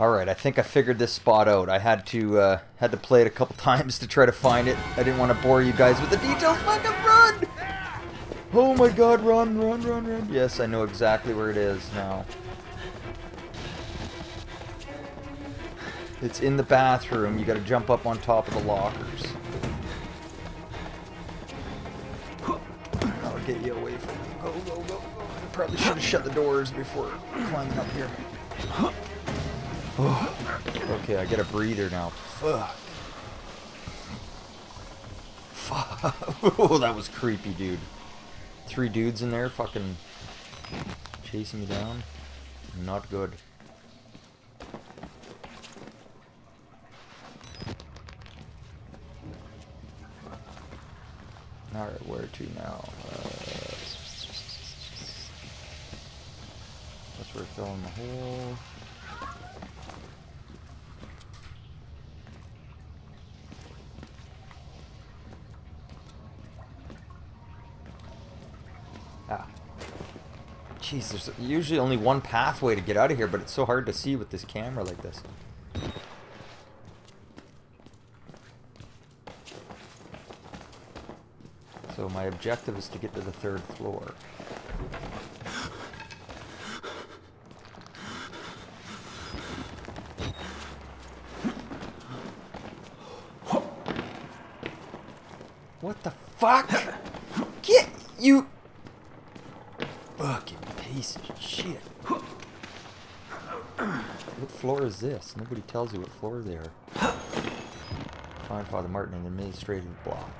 Alright, I think I figured this spot out. I had to uh, had to play it a couple times to try to find it. I didn't want to bore you guys with the details. Fucking run! Oh my god, run, run, run, run. Yes, I know exactly where it is now. It's in the bathroom. You gotta jump up on top of the lockers. I'll get you away from me. Go, go, go, go. I probably should have shut the doors before climbing up here. Okay, I get a breather now. Fuck. Fuck. oh, that was creepy, dude. Three dudes in there fucking chasing me down. Not good. Alright, where to now? Uh, that's where we're filling the hole. Ah. Jeez, there's usually only one pathway to get out of here, but it's so hard to see with this camera like this. So my objective is to get to the third floor. What the fuck? Get you fucking piece of shit. What floor is this? Nobody tells you what floor they are. Find Father Martin in the administrative block.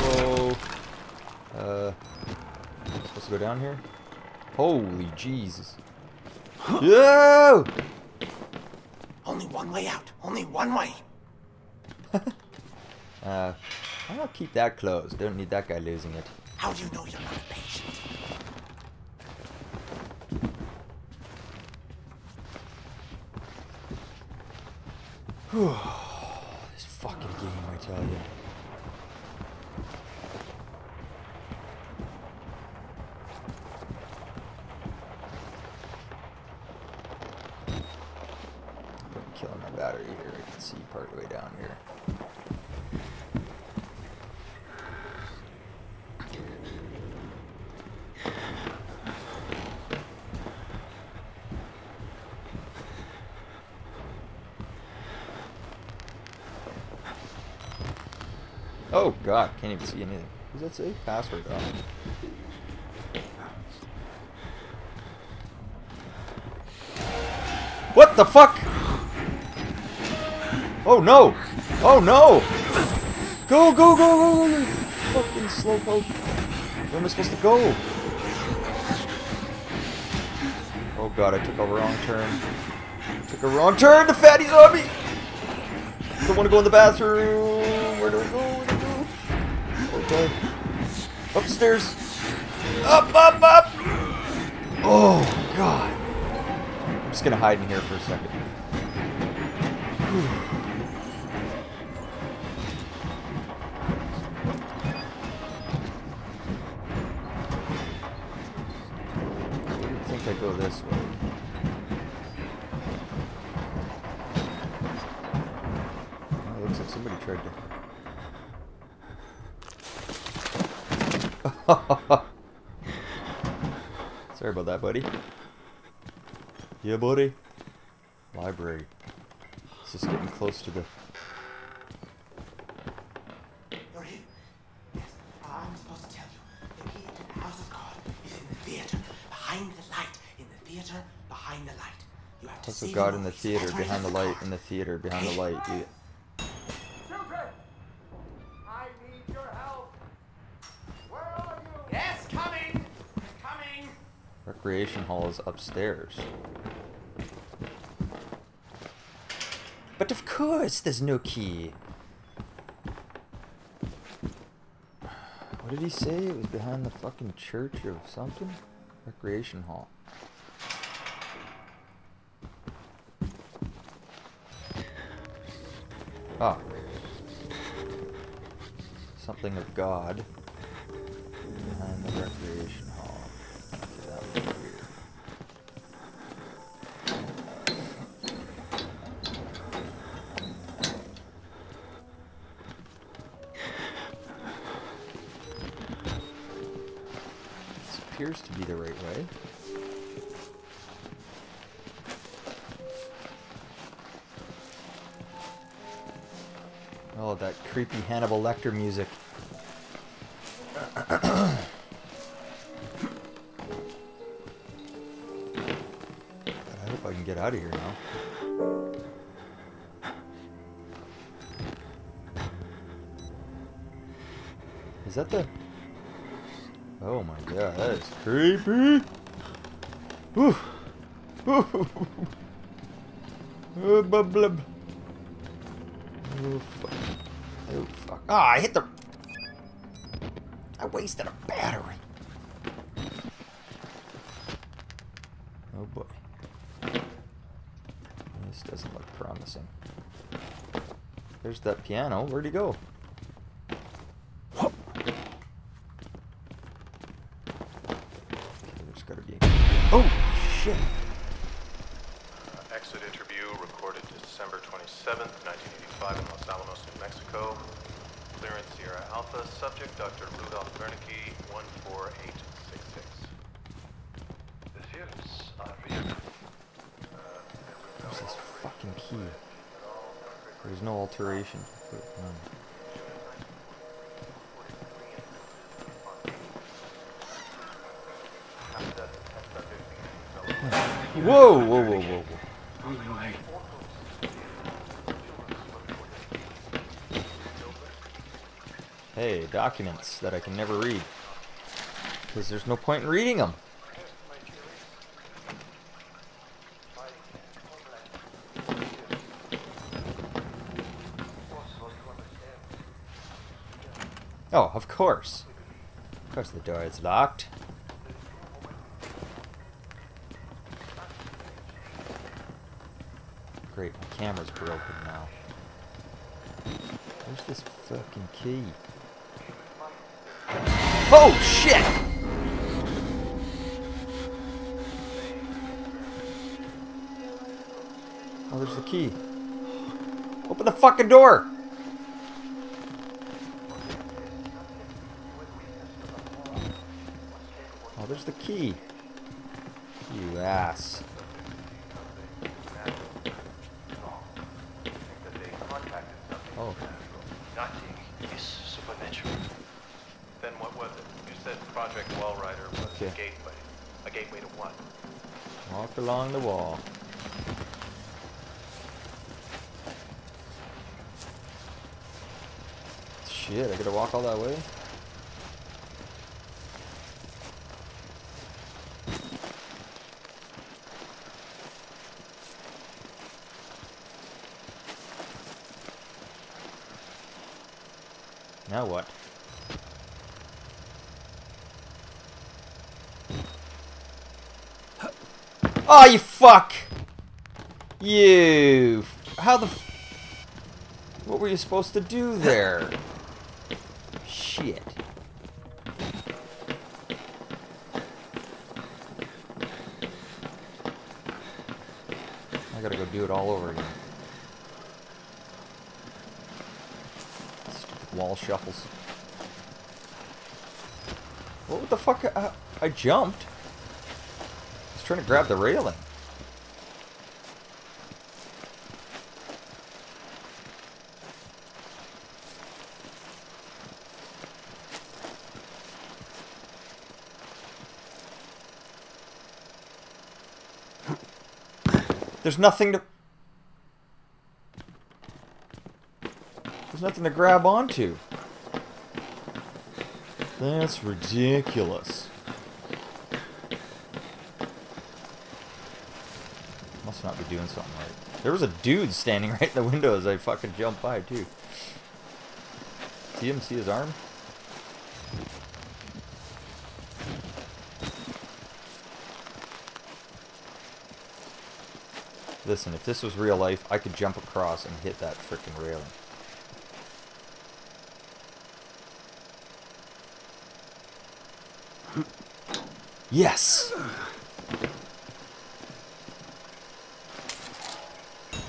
Whoa. Uh, supposed to go down here? Holy Jesus. Yo! Only one way out. Only one way. Uh, I'll keep that closed. Don't need that guy losing it. How do you know you're not a patient? This fucking game, I tell you. Putting killing my battery here. I can see part way down here. Oh god, can't even see anything. Does that say? Password. Oh. What the fuck? Oh no! Oh no! Go, go, go, go, go! Fucking slowpoke. Where am I supposed to go? Oh god, I took a wrong turn. Took a wrong turn! The fatty's on me! Don't want to go in the bathroom. Okay. Upstairs. Up, up, up! Oh god. I'm just gonna hide in here for a second. I Sorry about that, buddy. Yeah, buddy. Library. It's just getting close to the. Yes. I'm supposed to tell you. The key to the house of God is in the theater, behind the light. In the theater, behind the light. You have to House see of God in the theater, behind the he light, in the theater, behind the light. You... Children, I need your help. Where are you? Yes, coming. Coming. Recreation hall is upstairs. But of course, there's no key. What did he say? It was behind the fucking church of something? Recreation hall. Ah. Something of God. Behind the recreation appears to be the right way. Oh, that creepy Hannibal Lecter music. I hope I can get out of here now. Is that the... Oh my god, that is creepy! Whew. Whew. Oh, bub, blub. Oh fuck. Oh fuck. Ah, I hit the... I wasted a battery. Oh boy. This doesn't look promising. There's that piano. Where'd he go? Okay, there's gotta be... Oh, shit! Uh, Exit interview recorded December 27th, 1985 in Los Alamos, New Mexico. Clearance Sierra Alpha. Subject Dr. Rudolph Wernicke, 14866. The films are real. Where's this fucking key? There's no alteration. None. Whoa, whoa, whoa, whoa, whoa. Hey, documents that I can never read. Because there's no point in reading them. Oh, of course. Of course the door is locked. Great, my camera's broken now. Where's this fucking key? Oh shit! Oh, there's the key. Open the fucking door! Oh, there's the key. You ass. Oh, Nothing is supernatural. Then what was it? You said Project Walrider was Okay. a gateway. A gateway to what? walk along the wall. Shit, I gotta walk all that way? Now what? Oh, you fuck! You... How the... What were you supposed to do there? Shit. I gotta go do it all over again. Stupid wall shuffles. What the fuck? I, I jumped. Trying to grab the railing. There's nothing to... There's nothing to grab onto. That's ridiculous. must not be doing something right. There was a dude standing right in the window as I fucking jumped by, too. See him? See his arm? Listen, if this was real life, I could jump across and hit that freaking railing. Yes!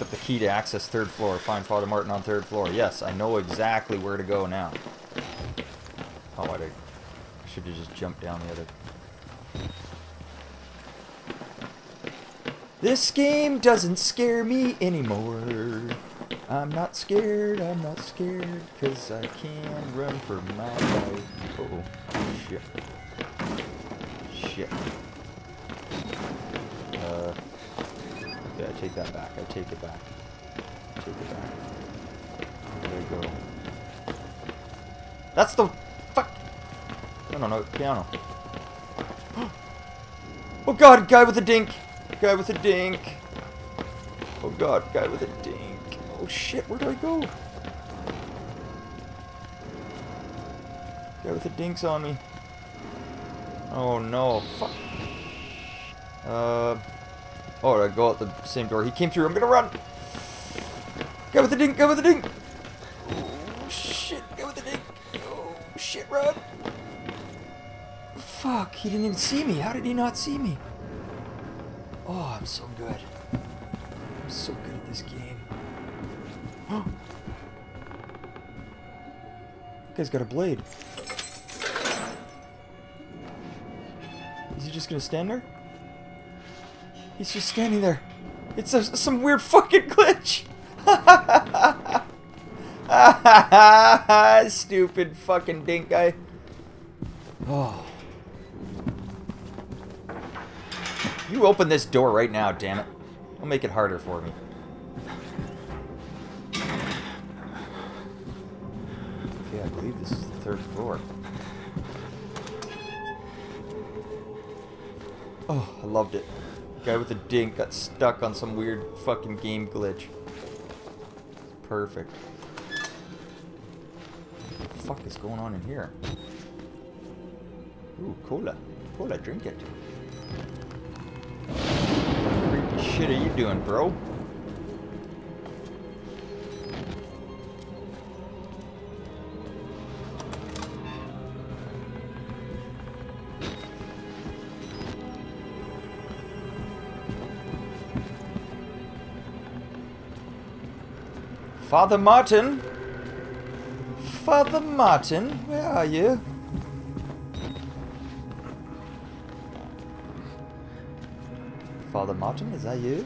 The key to access third floor. Find Father Martin on third floor. Yes, I know exactly where to go now. Oh, I should have just jumped down the other... This game doesn't scare me anymore. I'm not scared, I'm not scared, cause I can run for my life. Oh, shit. Shit. Take that back, I take it back. Take it back. There we go. That's the... Fuck! No, no, no, piano. Oh god, guy with a dink! Guy with a dink! Oh god, guy with a dink. Oh shit, where do I go? Guy with the dinks on me. Oh no, fuck. Uh, oh, I go out the same door. He came through. I'm gonna run. Go with the dink. Go with the dink. Oh shit. Guy with the dink. Oh shit. Run. Fuck. He didn't even see me. How did he not see me? Oh, I'm so good. I'm so good at this game. guy's got a blade. Is he just gonna stand there? He's just standing there. It's a, some weird fucking glitch. Stupid fucking dink guy. Oh. You open this door right now, damn it. Don't make it harder for me. Okay, I believe this is the third floor. Oh, I loved it. Guy with a dink got stuck on some weird fucking game glitch. Perfect. What the fuck is going on in here? Ooh, cola. Cola, drink it. What creepy shit are you doing, bro? Father Martin? Father Martin, where are you? Father Martin, is that you?